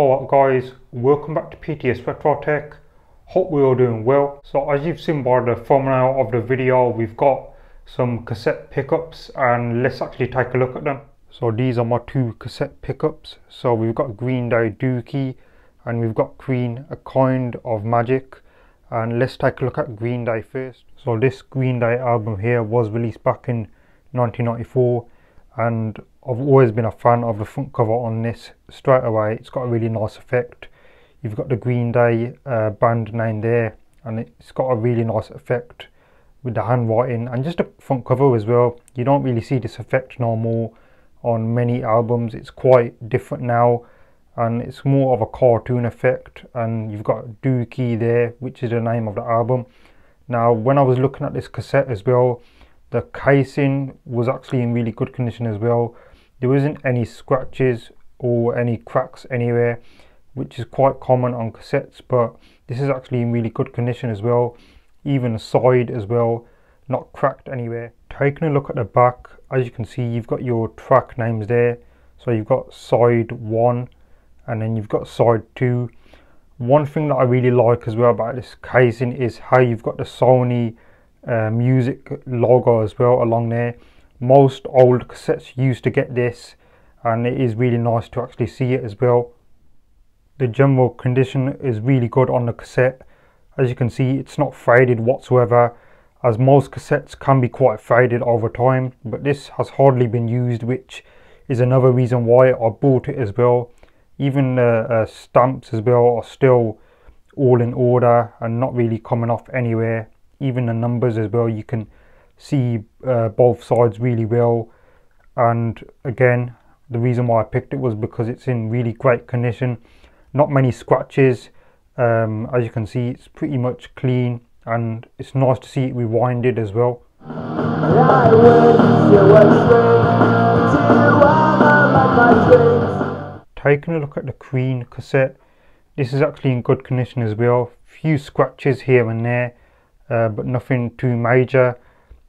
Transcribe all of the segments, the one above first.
Alright guys, welcome back to PTS Retro Tech. Hope we're all doing well. So as you've seen by the thumbnail of the video, we've got some cassette pickups and let's actually take a look at them. So these are my two cassette pickups. So we've got Green Day Dookie and we've got Queen, A Kind of Magic. And let's take a look at Green Day first. So this Green Day album here was released back in 1994 and I've always been a fan of the front cover on this straight away. It's got a really nice effect. You've got the Green Day uh, band name there and it's got a really nice effect with the handwriting and just the front cover as well. You don't really see this effect no more on many albums. It's quite different now and it's more of a cartoon effect. And you've got Dookie there which is the name of the album. Now when I was looking at this cassette as well the casing was actually in really good condition as well. There wasn't any scratches or any cracks anywhere which is quite common on cassettes but this is actually in really good condition as well. Even the side as well not cracked anywhere. Taking a look at the back as you can see you've got your track names there. So you've got side one and then you've got side two. One thing that i really like as well about this casing is how you've got the sony uh, music logo as well along there. Most old cassettes used to get this and it is really nice to actually see it as well. The general condition is really good on the cassette. As you can see it's not faded whatsoever as most cassettes can be quite faded over time but this has hardly been used which is another reason why I bought it as well. Even the uh, stamps as well are still all in order and not really coming off anywhere even the numbers as well you can see uh, both sides really well. And again the reason why I picked it was because it's in really great condition. Not many scratches. Um, as you can see it's pretty much clean and it's nice to see it rewinded as well. Taking a look at the Queen cassette this is actually in good condition as well. Few scratches here and there uh, but nothing too major.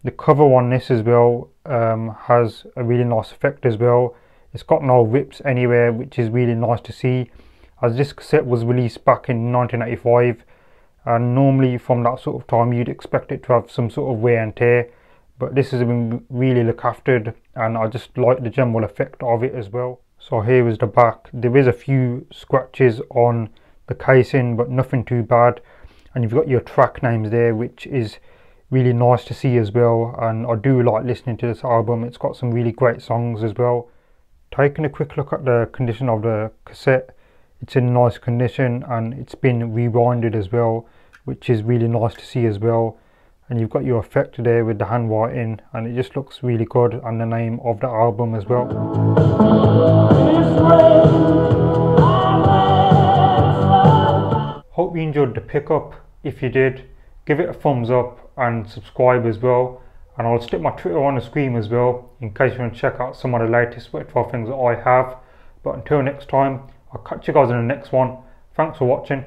The cover on this as well um, has a really nice effect as well. It's got no rips anywhere which is really nice to see as this cassette was released back in 1985 and normally from that sort of time you'd expect it to have some sort of wear and tear but this has been really looked after and I just like the general effect of it as well. So here is the back. There is a few scratches on the casing but nothing too bad and you've got your track names there which is really nice to see as well. And I do like listening to this album. It's got some really great songs as well. Taking a quick look at the condition of the cassette it's in nice condition and it's been rewinded as well which is really nice to see as well. And you've got your effect there with the handwriting and it just looks really good and the name of the album as well Hope you enjoyed the pickup. If you did, give it a thumbs up and subscribe as well. And I'll stick my Twitter on the screen as well in case you want to check out some of the latest retro things that I have. But until next time, I'll catch you guys in the next one. Thanks for watching.